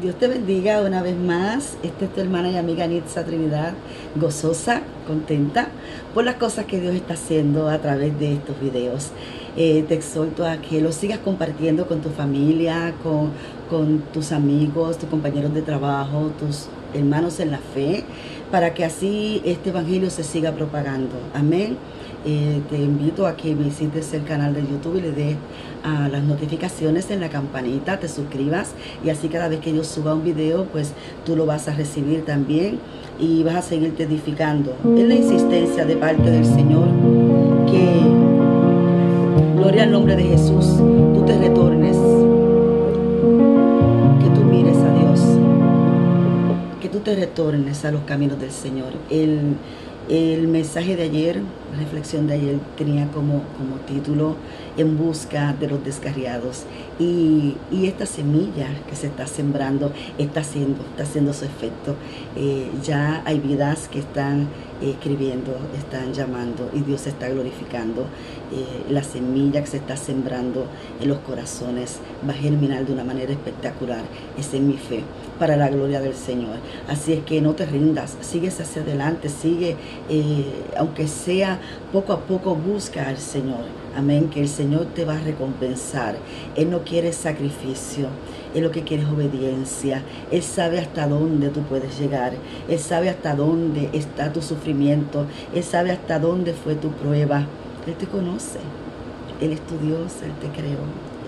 Dios te bendiga una vez más. Esta es tu hermana y amiga Nitza Trinidad, gozosa, contenta por las cosas que Dios está haciendo a través de estos videos. Eh, te exhorto a que lo sigas compartiendo con tu familia, con, con tus amigos, tus compañeros de trabajo, tus hermanos en la fe, para que así este evangelio se siga propagando. Amén. Eh, te invito a que visites el canal de YouTube y le des a las notificaciones en la campanita, te suscribas y así cada vez que yo suba un video, pues tú lo vas a recibir también y vas a seguirte edificando. Es la insistencia de parte del Señor que, gloria al nombre de Jesús, tú te retornes, que tú mires a Dios, que tú te retornes a los caminos del Señor. El, el mensaje de ayer, la reflexión de ayer tenía como, como título En busca de los descarriados. Y, y, esta semilla que se está sembrando está haciendo, está haciendo su efecto. Eh, ya hay vidas que están escribiendo, están llamando y Dios se está glorificando. Eh, la semilla que se está sembrando en los corazones va a germinar de una manera espectacular. Esa es mi fe para la gloria del Señor. Así es que no te rindas, sigues hacia adelante, sigue, eh, aunque sea poco a poco, busca al Señor. Amén, que el Señor te va a recompensar. Él no quiere sacrificio. Él lo que quiere es obediencia. Él sabe hasta dónde tú puedes llegar. Él sabe hasta dónde está tu sufrimiento. Él sabe hasta dónde fue tu prueba. Él te conoce. Él es tu Dios, Él te creó.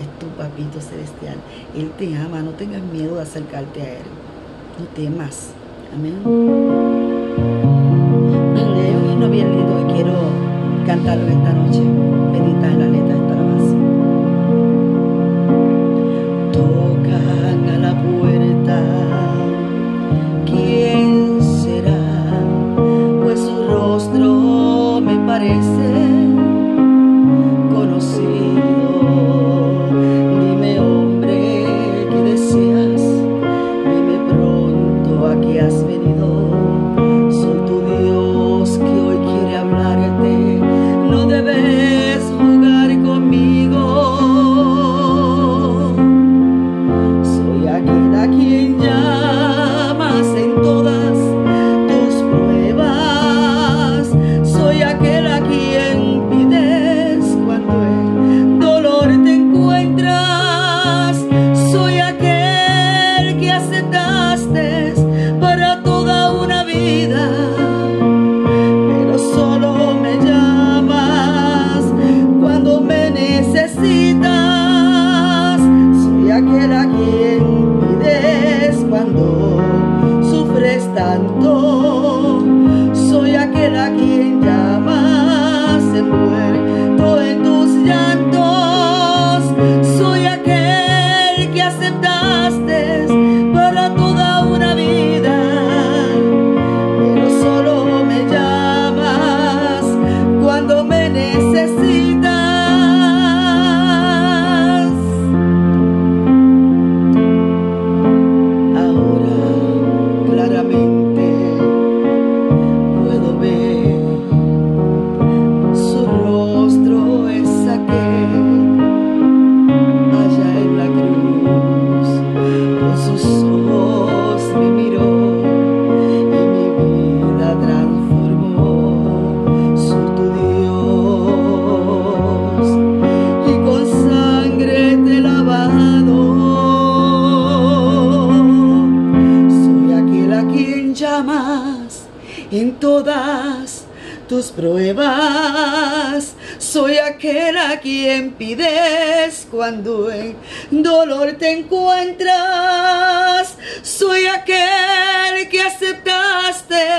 Es tu papito celestial. Él te ama. No tengas miedo de acercarte a Él. No temas. Amén. Hay un himno bien lindo que quiero cantarlo esta noche. Bendita es la letra de esta. Tocan a la puerta. En todas tus pruebas. Soy aquel a quien pides cuando en dolor te encuentras. Soy aquel que aceptaste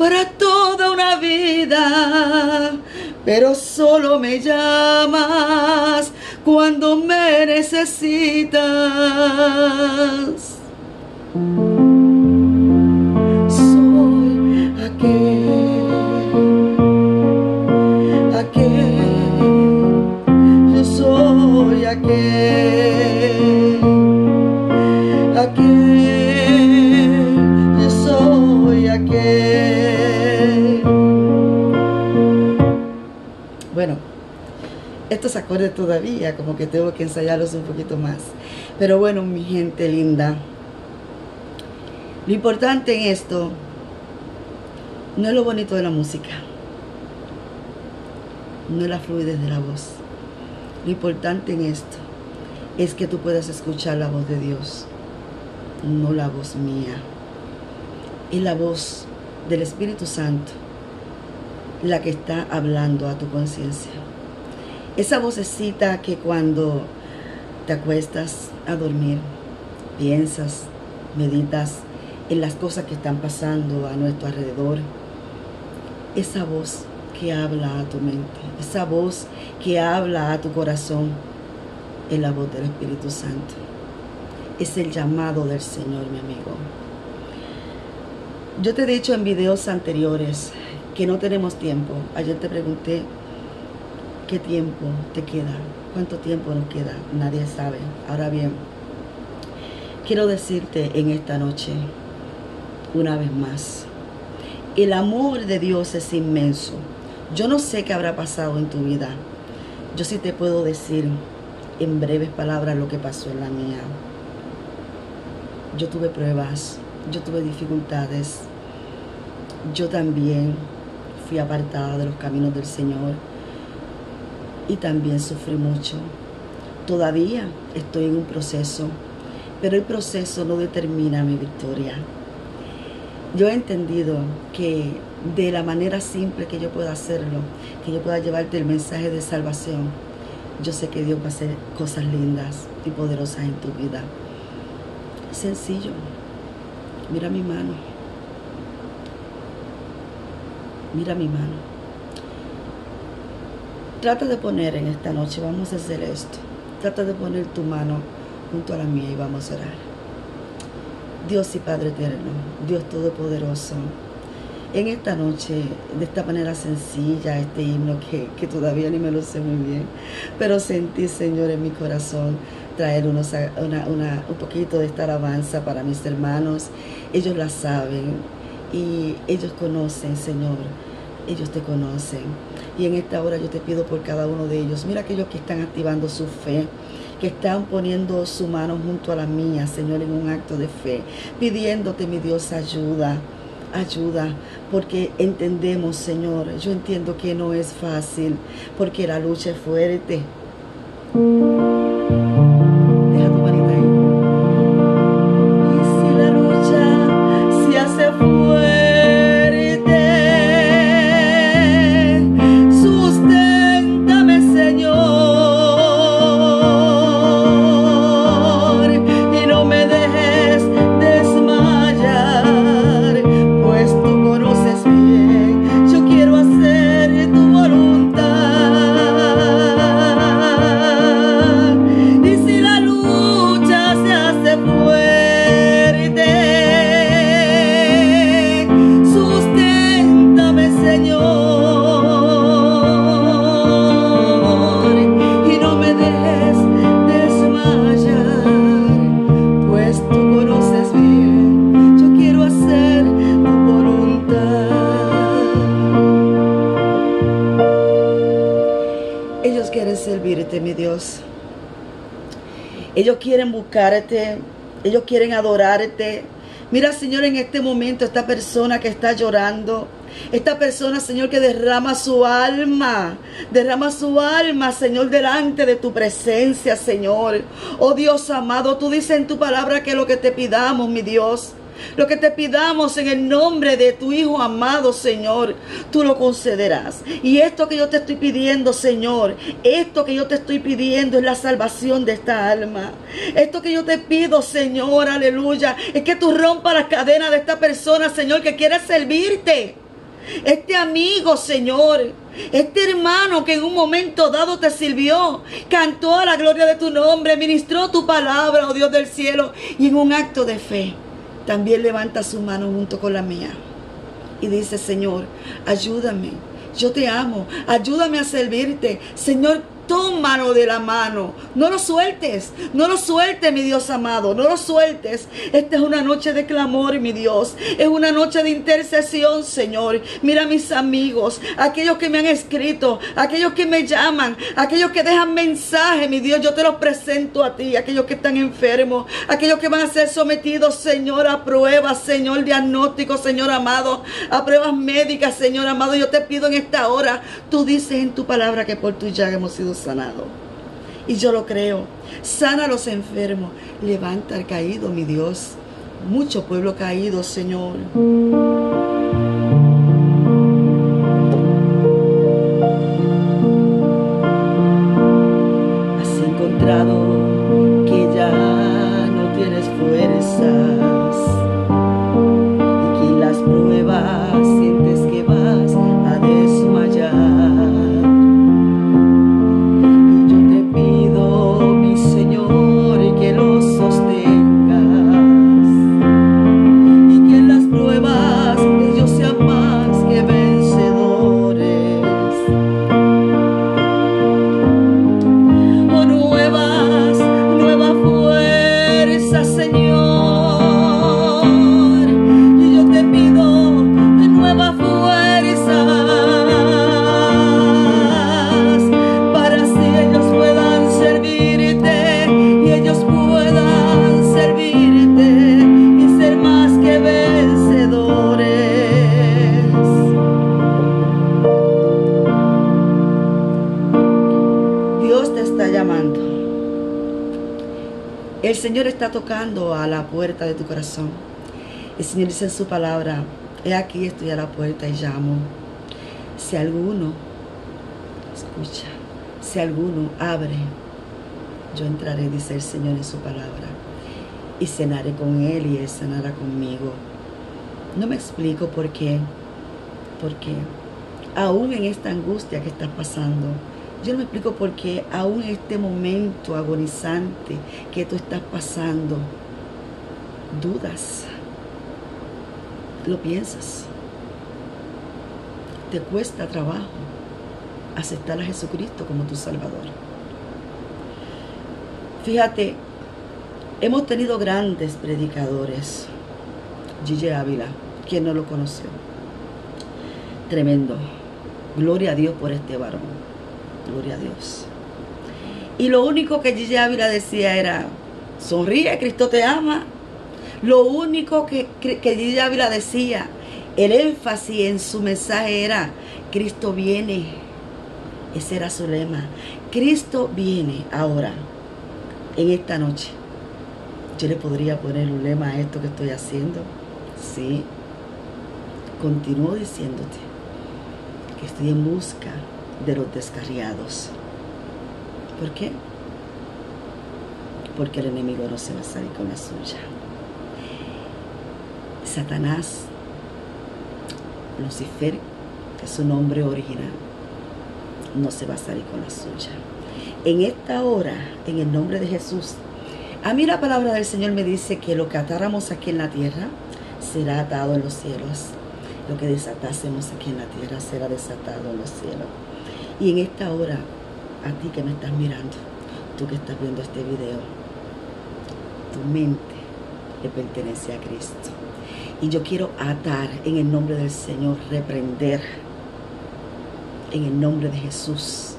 para toda una vida. Pero solo me llamas cuando me necesitas. Estos acordes todavía, como que tengo que ensayarlos un poquito más. Pero bueno, mi gente linda, Lo importante en esto no es lo bonito de la música, no es la fluidez de la voz. Lo importante en esto es que tú puedas escuchar la voz de Dios, no la voz mía. Es la voz del Espíritu Santo la que está hablando a tu conciencia. Esa vocecita que cuando te acuestas a dormir, piensas, meditas en las cosas que están pasando a nuestro alrededor, esa voz que habla a tu mente, esa voz que habla a tu corazón, es la voz del Espíritu Santo. Es el llamado del Señor, mi amigo. Yo te he dicho en videos anteriores que no tenemos tiempo. Ayer te pregunté qué tiempo te queda, cuánto tiempo nos queda. Nadie sabe. Ahora bien, quiero decirte en esta noche, una vez más, el amor de Dios es inmenso. Yo no sé qué habrá pasado en tu vida. Yo sí te puedo decir en breves palabras lo que pasó en la mía. Yo tuve pruebas, yo tuve dificultades. Yo también fui apartada de los caminos del Señor y también sufrí mucho. Todavía estoy en un proceso, pero el proceso no determina mi victoria. Yo he entendido que de la manera simple que yo pueda hacerlo, que yo pueda llevarte el mensaje de salvación, yo sé que Dios va a hacer cosas lindas y poderosas en tu vida. Sencillo. Mira mi mano. Mira mi mano. Trata de poner en esta noche, vamos a hacer esto. Trata de poner tu mano junto a la mía y vamos a orar. Dios y Padre eterno, Dios Todopoderoso, en esta noche, de esta manera sencilla, este himno que, que, todavía ni me lo sé muy bien, pero sentí, Señor, en mi corazón traer unos, una, una, un poquito de esta alabanza para mis hermanos. Ellos la saben y ellos conocen, Señor, ellos te conocen. Y en esta hora yo te pido por cada uno de ellos, mira aquellos que están activando su fe, que están poniendo su mano junto a la mía, Señor, en un acto de fe, pidiéndote, mi Dios, ayuda, ayuda, porque entendemos, Señor, yo entiendo que no es fácil, porque la lucha es fuerte. Ellos quieren buscarte. Ellos quieren adorarte. Mira, Señor, en este momento esta persona que está llorando. Esta persona, Señor, que derrama su alma. Derrama su alma, Señor, delante de tu presencia, Señor. Oh Dios amado, tú dices en tu palabra que lo que te pidamos, mi Dios. Lo que te pidamos en el nombre de tu Hijo amado, Señor, tú lo concederás. Y esto que yo te estoy pidiendo, Señor, esto que yo te estoy pidiendo es la salvación de esta alma. Esto que yo te pido, Señor, aleluya, es que tú rompas las cadenas de esta persona, Señor, que quiere servirte. Este amigo, Señor, este hermano que en un momento dado te sirvió, cantó a la gloria de tu nombre, ministró tu palabra, oh Dios del cielo, y en un acto de fe también levanta su mano junto con la mía y dice, Señor, ayúdame, yo te amo, ayúdame a servirte. Señor, tómalo de la mano. No lo sueltes, no lo sueltes, mi Dios amado, no lo sueltes. Esta es una noche de clamor, mi Dios. Es una noche de intercesión, Señor. Mira mis amigos, aquellos que me han escrito, aquellos que me llaman, aquellos que dejan mensaje, mi Dios, yo te los presento a ti, aquellos que están enfermos, aquellos que van a ser sometidos, Señor, a pruebas, Señor, diagnóstico, Señor amado, a pruebas médicas, Señor amado. Yo te pido en esta hora, tú dices en tu palabra que por tu llaga hemos sido sanados. Y yo lo creo. Sana a los enfermos. Levanta al caído, mi Dios. Mucho pueblo caído, Señor. Has encontrado Señor está tocando a la puerta de tu corazón. El Señor dice en su palabra, he aquí estoy a la puerta y llamo. Si alguno, escucha, si alguno abre, yo entraré, dice el Señor en su palabra, y cenaré con Él y Él cenará conmigo. No me explico por qué, porque aún en esta angustia que estás pasando, yo no me explico por qué aún este momento agonizante que tú estás pasando, dudas, lo piensas, te cuesta trabajo aceptar a Jesucristo como tu Salvador. Fíjate, hemos tenido grandes predicadores. Gigi Ávila, quien no lo conoció. Tremendo. Gloria a Dios por este varón. Gloria a Dios. Y lo único que Gigi Ávila decía era, sonríe, Cristo te ama. Lo único que, que Gigi Ávila decía, el énfasis en su mensaje era, Cristo viene. Ese era su lema. Cristo viene ahora, en esta noche. Yo le podría poner un lema a esto que estoy haciendo. Sí. Continúo diciéndote que estoy en busca de los descarriados. ¿Por qué? Porque el enemigo no se va a salir con la suya. Satanás, Lucifer, que es su nombre original, no se va a salir con la suya. En esta hora, en el nombre de Jesús, a mí la palabra del Señor me dice que lo que atáramos aquí en la tierra será atado en los cielos. Lo que desatásemos aquí en la tierra será desatado en los cielos. Y en esta hora, a ti que me estás mirando, tú que estás viendo este video, tu mente le pertenece a Cristo. Y yo quiero atar en el nombre del Señor, reprender en el nombre de Jesús,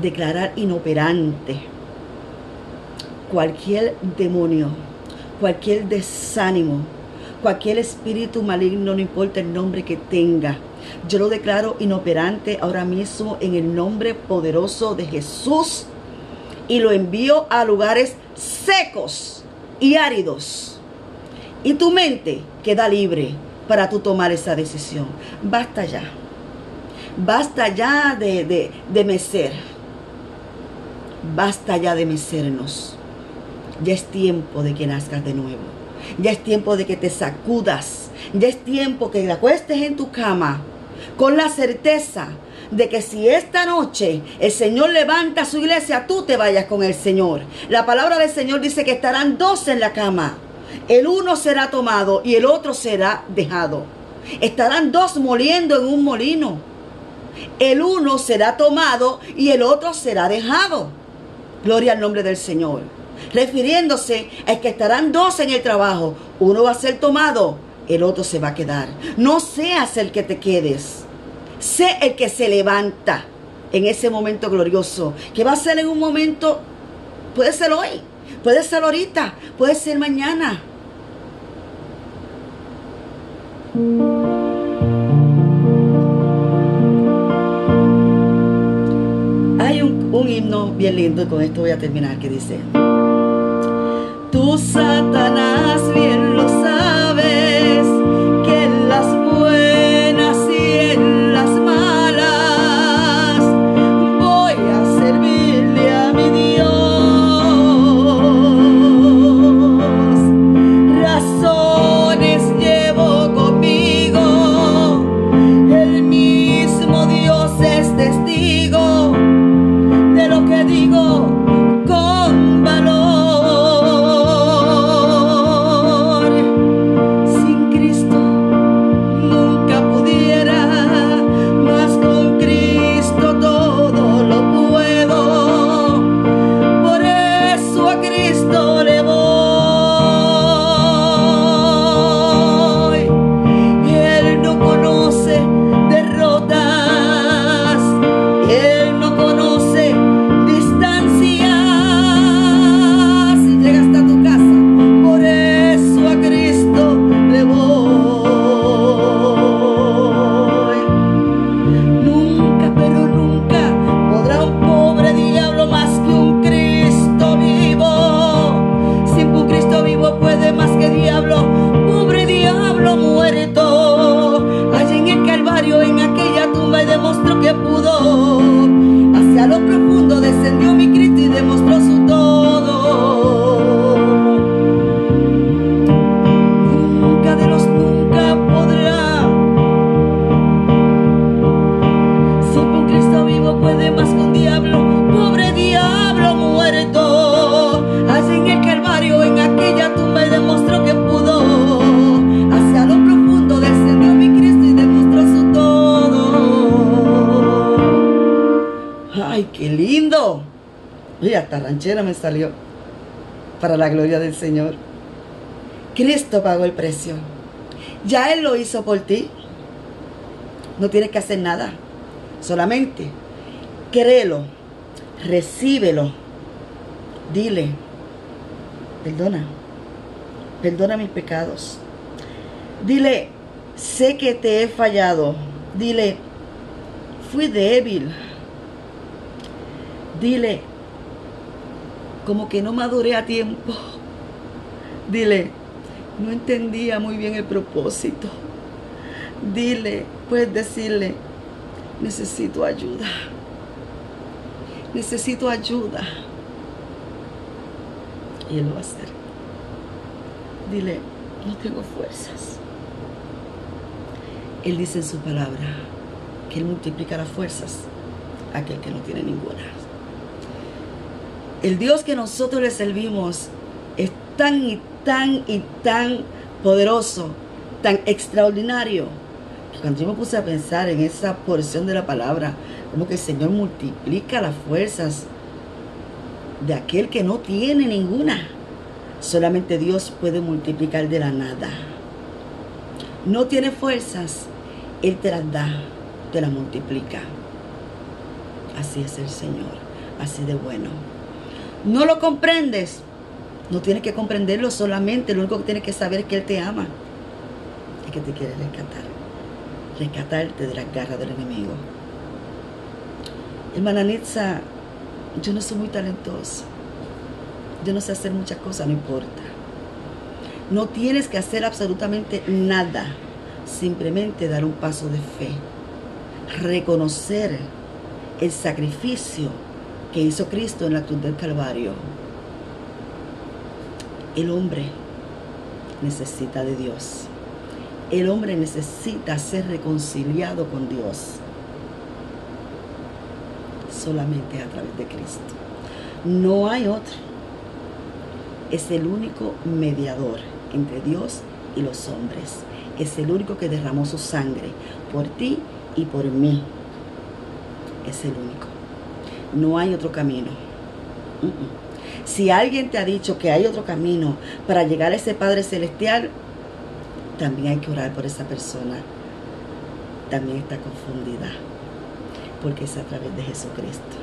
declarar inoperante cualquier demonio, cualquier desánimo, cualquier espíritu maligno, no importa el nombre que tenga. Yo lo declaro inoperante ahora mismo en el nombre poderoso de Jesús y lo envío a lugares secos y áridos. Y tu mente queda libre para tú tomar esa decisión. Basta ya. Basta ya de, de, de mecer. Basta ya de mecernos. Ya es tiempo de que nazcas de nuevo. Ya es tiempo de que te sacudas. Ya es tiempo que te acuestes en tu cama con la certeza de que si esta noche el Señor levanta su iglesia, tú te vayas con el Señor. La palabra del Señor dice que estarán dos en la cama. El uno será tomado y el otro será dejado. Estarán dos moliendo en un molino. el uno será tomado y el otro será dejado. Gloria al nombre del Señor. Refiriéndose a que estarán dos en el trabajo. Uno va a ser tomado, el otro se va a quedar. No seas el que te quedes. Sé el que se levanta en ese momento glorioso. Que va a ser en un momento, puede ser hoy, puede ser ahorita, puede ser mañana. Hay un, himno bien lindo y con esto voy a terminar que dice, Tu Satanás bien lo hasta ranchera me salió. Para la gloria del Señor. Cristo pagó el precio. Ya Él lo hizo por ti. No tienes que hacer nada. Solamente créelo, recíbelo, dile, perdona, perdona mis pecados. Dile, sé que te he fallado. Dile, fui débil. Dile, como que no maduré a tiempo. Dile, no entendía muy bien el propósito. Dile, puedes decirle, necesito ayuda. Necesito ayuda. Y Él lo va a hacer. Dile, no tengo fuerzas. Él dice en su palabra que Él multiplica las fuerzas a aquel que no tiene ninguna. El Dios que nosotros le servimos es tan y tan y tan poderoso, tan extraordinario, que cuando yo me puse a pensar en esa porción de la palabra, como que el Señor multiplica las fuerzas de aquel que no tiene ninguna. Solamente Dios puede multiplicar de la nada. No tiene fuerzas, Él te las da, te las multiplica. Así es el Señor, así de bueno. No lo comprendes, no tienes que comprenderlo solamente, lo único que tienes que saber es que Él te ama y que te quiere rescatar, rescatarte de las garras del enemigo. Hermana Nitza, yo no soy muy talentosa, yo no sé hacer muchas cosas, no importa. No tienes que hacer absolutamente nada, simplemente dar un paso de fe, reconocer el sacrificio que hizo Cristo en la cruz del Calvario. El hombre necesita de Dios. El hombre necesita ser reconciliado con Dios. Solamente a través de Cristo. No hay otro. Es el único mediador entre Dios y los hombres. Es el único que derramó su sangre por ti y por mí. es el único. No hay otro camino. Si alguien te ha dicho que hay otro camino para llegar a ese Padre Celestial, también hay que orar por esa persona. También está confundida, porque es a través de Jesucristo.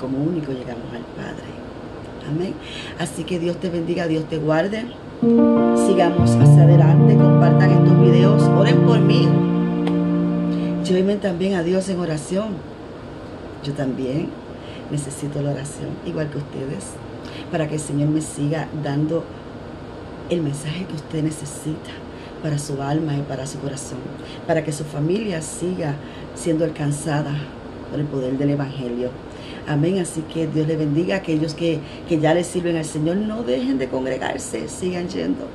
Como único llegamos al Padre. Amén. Así que Dios te bendiga, Dios te guarde. Sigamos hacia adelante, compartan estos videos, oren por mí. Llévenme también a Dios en oración. Yo también necesito la oración, igual que ustedes, para que el Señor me siga dando el mensaje que usted necesita para su alma y para su corazón, para que su familia siga siendo alcanzada por el poder del Evangelio. Amén. Así que Dios le bendiga a aquellos que, que ya le sirven al Señor. No dejen de congregarse, sigan yendo.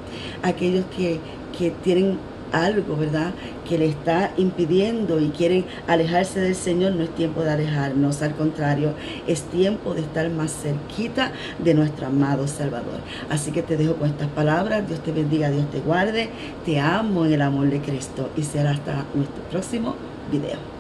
Aquellos que, que tienen algo, ¿verdad? Que le está impidiendo y quieren alejarse del Señor, no es tiempo de alejarnos, al contrario, es tiempo de estar más cerquita de nuestro amado Salvador. Así que te dejo con estas palabras, Dios te bendiga, Dios te guarde, te amo en el amor de Cristo y será hasta nuestro próximo video.